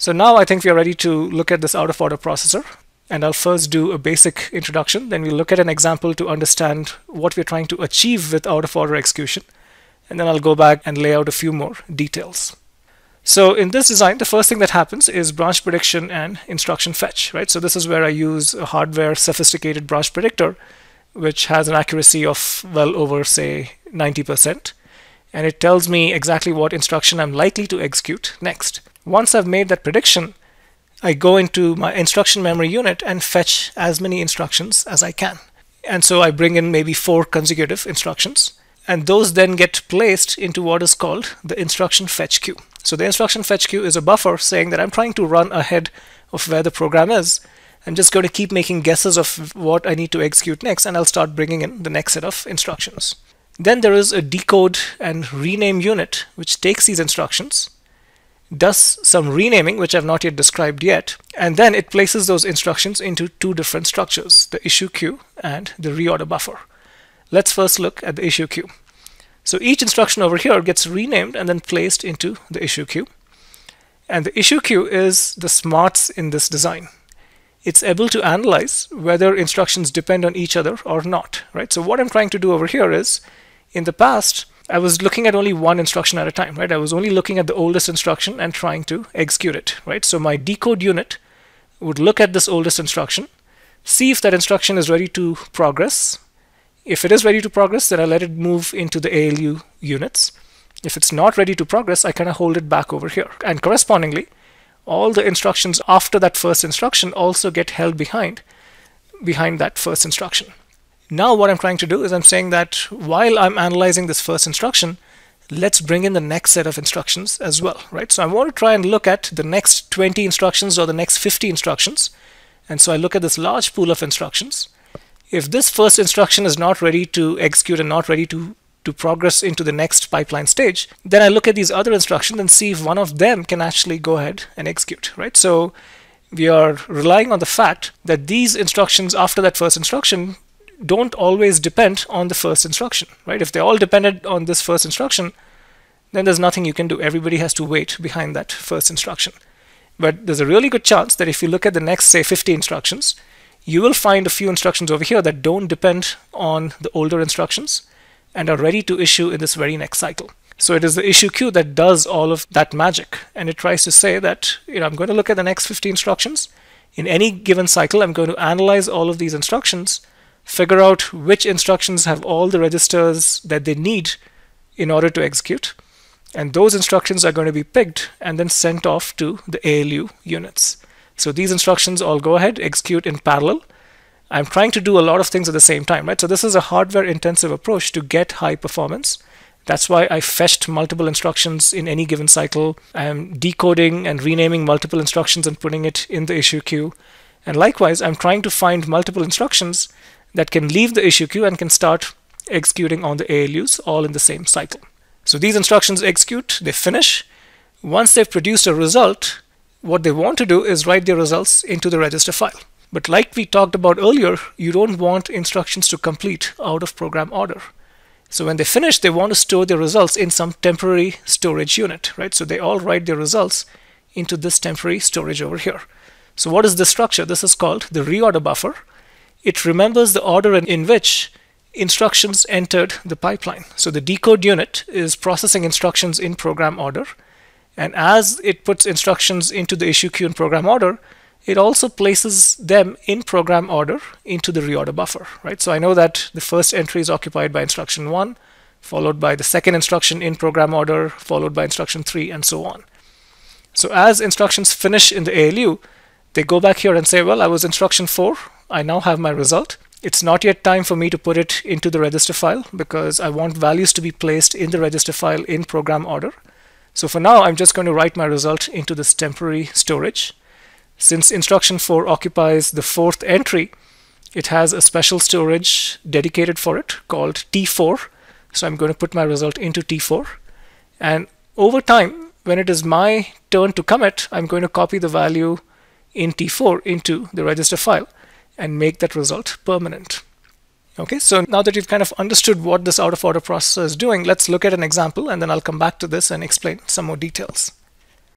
So now I think we are ready to look at this out of order processor. And I'll first do a basic introduction, then we'll look at an example to understand what we're trying to achieve with out of order execution. And then I'll go back and lay out a few more details. So in this design, the first thing that happens is branch prediction and instruction fetch, right? So this is where I use a hardware sophisticated branch predictor, which has an accuracy of well over, say, 90%. And it tells me exactly what instruction I'm likely to execute next. Once I've made that prediction, I go into my instruction memory unit and fetch as many instructions as I can. And so I bring in maybe four consecutive instructions. And those then get placed into what is called the instruction fetch queue. So the instruction fetch queue is a buffer saying that I'm trying to run ahead of where the program is. I'm just going to keep making guesses of what I need to execute next, and I'll start bringing in the next set of instructions. Then there is a decode and rename unit, which takes these instructions does some renaming, which I've not yet described yet, and then it places those instructions into two different structures, the issue queue and the reorder buffer. Let's first look at the issue queue. So each instruction over here gets renamed and then placed into the issue queue. And the issue queue is the smarts in this design. It's able to analyze whether instructions depend on each other or not, right? So what I'm trying to do over here is, in the past, I was looking at only one instruction at a time, right? I was only looking at the oldest instruction and trying to execute it, right? So my decode unit would look at this oldest instruction, see if that instruction is ready to progress. If it is ready to progress, then I let it move into the ALU units. If it's not ready to progress, I kind of hold it back over here. And correspondingly, all the instructions after that first instruction also get held behind behind that first instruction. Now what I'm trying to do is I'm saying that while I'm analyzing this first instruction, let's bring in the next set of instructions as well, right? So I want to try and look at the next 20 instructions or the next 50 instructions. And so I look at this large pool of instructions. If this first instruction is not ready to execute and not ready to, to progress into the next pipeline stage, then I look at these other instructions and see if one of them can actually go ahead and execute, right? So we are relying on the fact that these instructions after that first instruction don't always depend on the first instruction, right? If they all depended on this first instruction, then there's nothing you can do. Everybody has to wait behind that first instruction. But there's a really good chance that if you look at the next, say, 50 instructions, you will find a few instructions over here that don't depend on the older instructions and are ready to issue in this very next cycle. So it is the issue queue that does all of that magic. And it tries to say that, you know, I'm going to look at the next 50 instructions. In any given cycle, I'm going to analyze all of these instructions figure out which instructions have all the registers that they need in order to execute. And those instructions are going to be picked and then sent off to the ALU units. So these instructions all go ahead, execute in parallel. I'm trying to do a lot of things at the same time, right? So this is a hardware intensive approach to get high performance. That's why I fetched multiple instructions in any given cycle. I'm decoding and renaming multiple instructions and putting it in the issue queue. And likewise, I'm trying to find multiple instructions that can leave the issue queue and can start executing on the ALUs all in the same cycle. So these instructions execute, they finish. Once they've produced a result, what they want to do is write their results into the register file. But like we talked about earlier, you don't want instructions to complete out of program order. So when they finish, they want to store their results in some temporary storage unit, right? So they all write their results into this temporary storage over here. So what is this structure? This is called the reorder buffer it remembers the order in which instructions entered the pipeline. So the decode unit is processing instructions in program order. And as it puts instructions into the issue queue in program order, it also places them in program order into the reorder buffer, right? So I know that the first entry is occupied by instruction one, followed by the second instruction in program order, followed by instruction three, and so on. So as instructions finish in the ALU, they go back here and say, well, I was instruction four, I now have my result. It's not yet time for me to put it into the register file because I want values to be placed in the register file in program order. So for now, I'm just going to write my result into this temporary storage. Since instruction 4 occupies the fourth entry, it has a special storage dedicated for it called T4. So I'm going to put my result into T4. And over time, when it is my turn to commit, I'm going to copy the value in T4 into the register file and make that result permanent. Okay, so now that you've kind of understood what this out of order processor is doing, let's look at an example and then I'll come back to this and explain some more details.